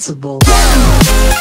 sensible.